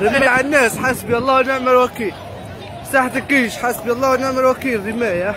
ربيع على الناس حسبي الله ونعم الوكيل. ساحة الكيش حسبي الله ونعم الوكيل رماية